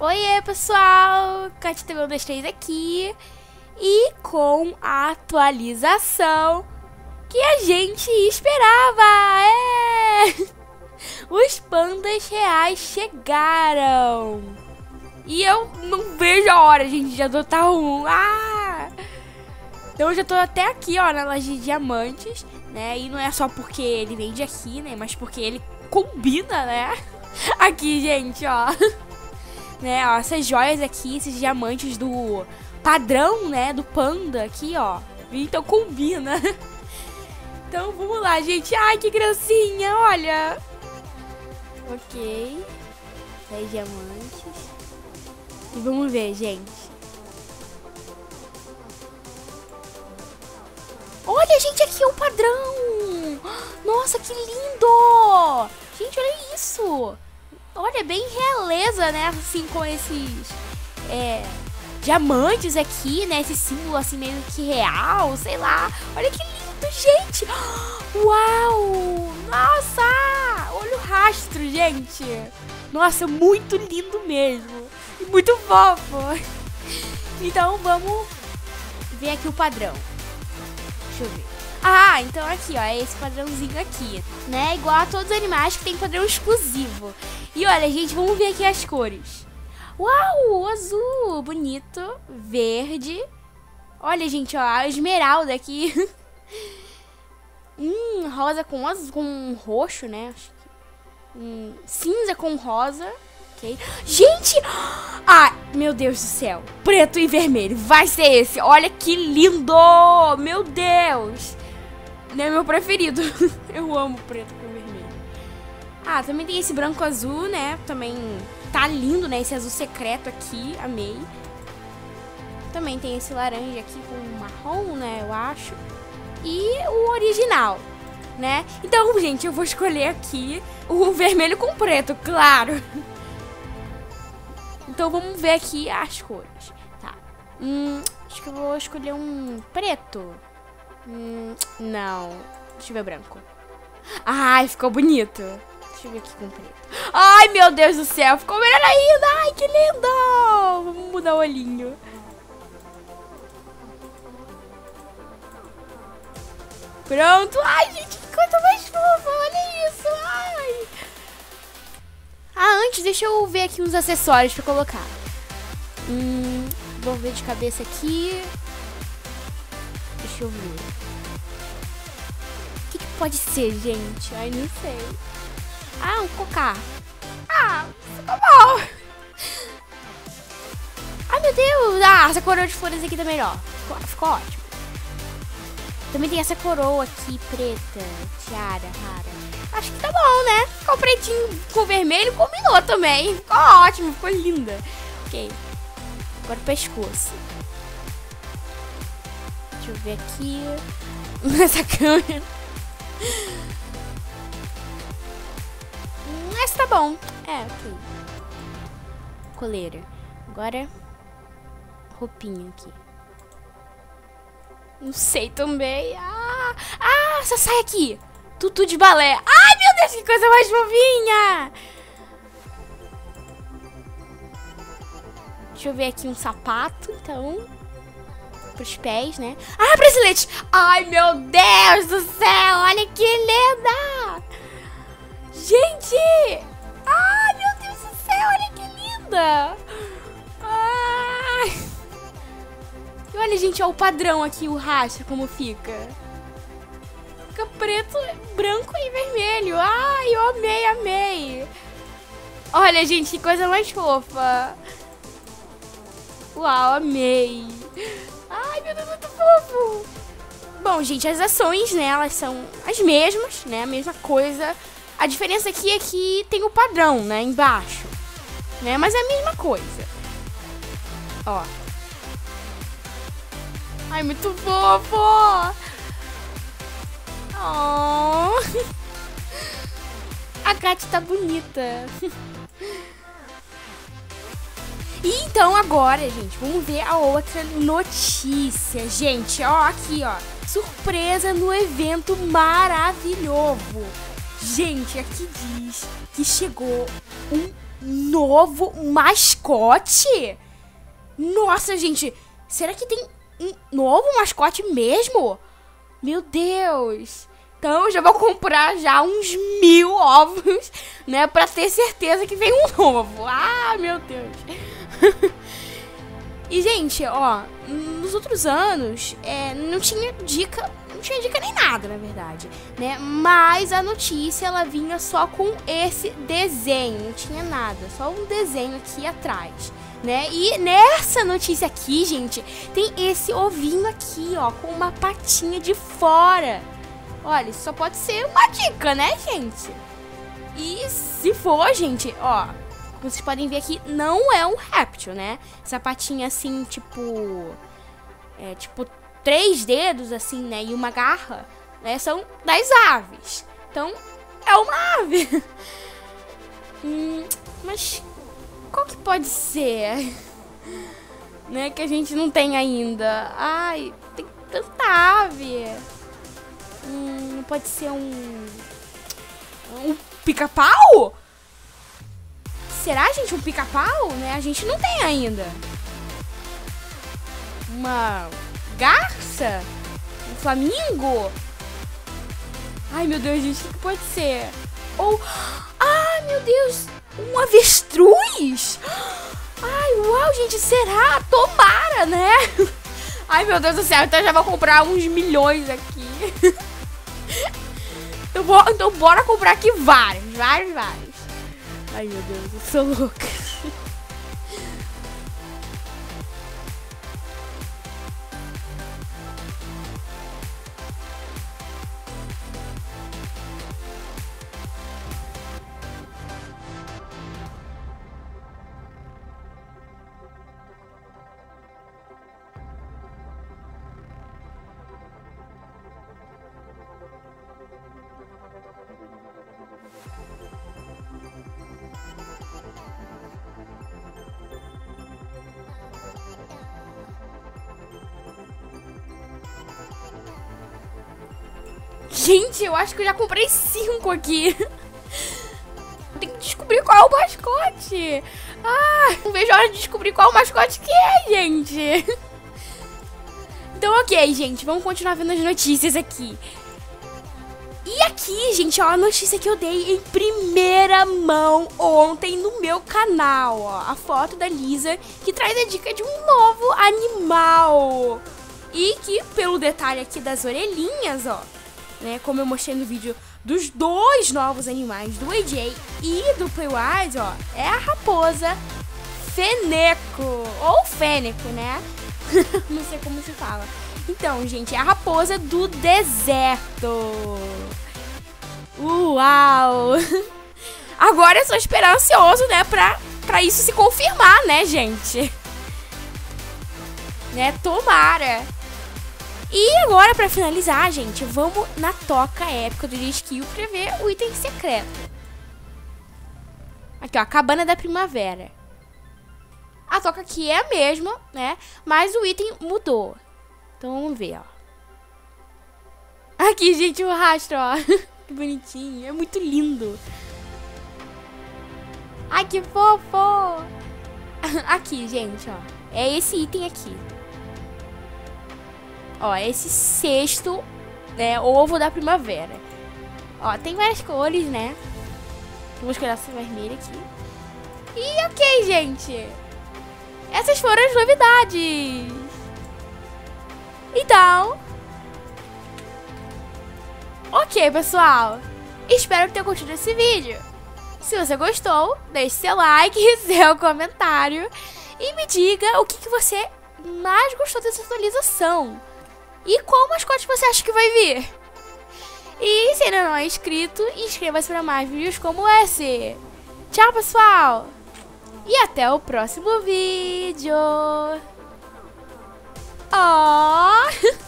Oiê, pessoal! CatTV123 aqui e com a atualização que a gente esperava! É! Os pandas reais chegaram! E eu não vejo a hora, gente, de adotar um! Ah! Então eu já tô até aqui, ó, na loja de diamantes, né? E não é só porque ele vende aqui, né? Mas porque ele combina, né? Aqui, gente, ó. né, ó, essas joias aqui, esses diamantes do padrão, né, do panda aqui, ó. Então combina. então vamos lá, gente. Ai, que gracinha, olha. Ok. 10 diamantes. E vamos ver, gente. Olha, gente, aqui é o padrão. Nossa, que lindo. Gente, olha isso. Olha, bem realeza, né? Assim, com esses é, diamantes aqui, né? Esse símbolo assim meio que real, sei lá. Olha que lindo, gente! Uau! Nossa! Olha o rastro, gente! Nossa, muito lindo mesmo! E muito fofo! Então vamos ver aqui o padrão. Deixa eu ver. Ah, então aqui, ó, é esse padrãozinho aqui, né? Igual a todos os animais que tem padrão exclusivo. E olha, gente, vamos ver aqui as cores. Uau, azul, bonito, verde. Olha, gente, ó, a esmeralda aqui. hum, rosa com azul, com roxo, né? Hum, cinza com rosa. Ok. Gente! Ai, meu Deus do céu. Preto e vermelho. Vai ser esse. Olha que lindo! Meu Deus! Não é meu preferido. Eu amo preto com. Ah, também tem esse branco azul, né? Também tá lindo, né? Esse azul secreto aqui. Amei. Também tem esse laranja aqui com marrom, né? Eu acho. E o original, né? Então, gente, eu vou escolher aqui o vermelho com preto, claro. Então, vamos ver aqui as cores. Tá. Hum, acho que eu vou escolher um preto. Hum, não. Deixa eu ver branco. Ai, ficou bonito. Deixa eu ver aqui com preto. Ai, meu Deus do céu. Ficou melhor ainda. Ai, que lindo. Vamos mudar o olhinho. Pronto. Ai, gente, que coisa mais fofa. Olha isso. Ai. Ah, antes, deixa eu ver aqui uns acessórios pra colocar. Hum, vamos ver de cabeça aqui. Deixa eu ver. O que, que pode ser, gente? Ai, não sei. Um cocá. Ah, ficou bom. Ai, meu Deus. Ah, essa coroa de flores aqui também, ó. Ficou, ficou ótimo. Também tem essa coroa aqui, preta. Tiara, rara. Acho que tá bom, né? Ficou pretinho com vermelho, combinou também. Ficou ótimo, ficou linda. Ok. Agora o pescoço. Deixa eu ver aqui. Nessa câmera. Mas tá bom. É, ok. Coleira. Agora, roupinha aqui. Não sei também. Ah, ah essa sai aqui. Tutu de balé. Ai, meu Deus, que coisa mais fofinha. Deixa eu ver aqui um sapato, então pros pés, né? Ah, bracelete! Ai, meu Deus do céu! Olha que linda! Gente! Ai, meu Deus do céu! Olha que linda! Ai! E olha, gente, ó, o padrão aqui, o rastro, como fica. Fica preto, branco e vermelho. Ai, eu amei, amei. Olha, gente, que coisa mais fofa. Uau, amei. Ai, meu Deus, muito fofo. Bom, gente, as ações, né, elas são as mesmas, né, a mesma coisa. A diferença aqui é que tem o padrão, né, embaixo. Né, mas é a mesma coisa. Ó. Ai, muito fofo. Oh. A Kat tá bonita. E então agora, gente, vamos ver a outra notícia. Gente, ó, aqui, ó. Surpresa no evento maravilhoso. Gente, aqui diz que chegou um novo mascote? Nossa, gente, será que tem um novo mascote mesmo? Meu Deus. Então eu já vou comprar já uns mil ovos, né? Pra ter certeza que vem um novo. Ah, meu Deus. e, gente, ó, nos outros anos, é, não tinha dica, não tinha dica nem nada, na verdade, né? Mas a notícia, ela vinha só com esse desenho, não tinha nada, só um desenho aqui atrás né? E nessa notícia aqui, gente, tem esse ovinho aqui, ó, com uma patinha de fora. Olha, isso só pode ser uma dica, né, gente? E se for, gente, ó, vocês podem ver aqui, não é um réptil, né? Essa patinha assim, tipo, é, tipo, três dedos, assim, né, e uma garra, né, são das aves. Então, é uma ave. hum, mas qual que pode ser? né, que a gente não tem ainda. Ai, tem tanta ave. Hum, pode ser um... Um pica-pau? Será, gente, um pica-pau? Né? A gente não tem ainda. Uma garça? Um flamingo? Ai, meu Deus, gente, o que pode ser? Ou... Ai, meu Deus! Um avestruz? Ai, uau, gente, será? Tomara, né? Ai, meu Deus do céu, então já vou comprar uns milhões aqui. então bora comprar aqui vários, vários, vários. Ai, meu Deus, eu sou louca. Gente, eu acho que eu já comprei cinco aqui. Tem que descobrir qual é o mascote. Ah, não vejo a hora de descobrir qual o mascote que é, gente. Então, ok, gente, vamos continuar vendo as notícias aqui. E aqui, gente, ó, a notícia que eu dei em primeira mão ontem no meu canal, ó. A foto da Lisa, que traz a dica de um novo animal. E que, pelo detalhe aqui das orelhinhas, ó, né? Como eu mostrei no vídeo dos dois novos animais, do AJ e do Playwise, ó, é a raposa Feneco, ou Fêneco, né? Não sei como se fala. Então, gente, é a raposa do deserto. Uau! Agora é só esperar ansioso, né, pra, pra isso se confirmar, né, gente? Né, tomara. E agora, para finalizar, gente, vamos na toca épica do skill pra ver o item secreto. Aqui, ó, cabana da primavera. A toca aqui é a mesma, né? Mas o item mudou. Então vamos ver, ó. Aqui, gente, o rastro, ó. que bonitinho. É muito lindo. Ai, que fofo. Aqui, gente, ó. É esse item aqui. Ó, esse sexto né, ovo da primavera. Ó, tem várias cores, né? Vamos escolher essa vermelha aqui. E ok, gente. Essas foram as novidades. Então... Ok, pessoal. Espero que tenham curtido esse vídeo. Se você gostou, deixe seu like, seu comentário e me diga o que, que você mais gostou dessa atualização. E qual mascote você acha que vai vir? E se ainda não é inscrito, inscreva-se para mais vídeos como esse. Tchau, pessoal! E até o próximo vídeo! Oh!